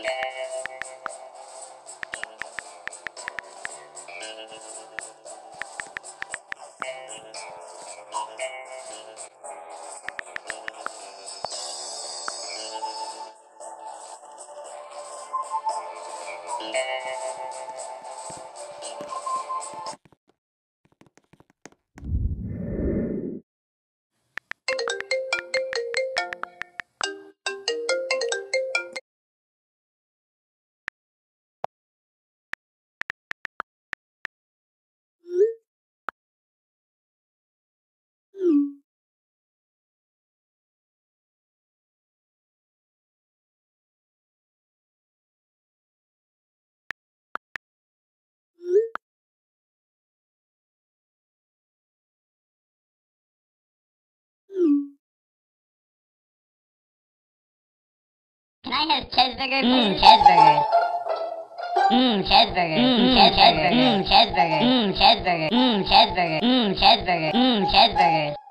Yeah. Can I have cheeseburger, please? Cheeseburger. Mmm, cheeseburger. Mmm, cheeseburger. Mmm, cheeseburger. Mmm, cheeseburger. Mmm, cheeseburger. Mmm, cheeseburger. Mmm, cheeseburger.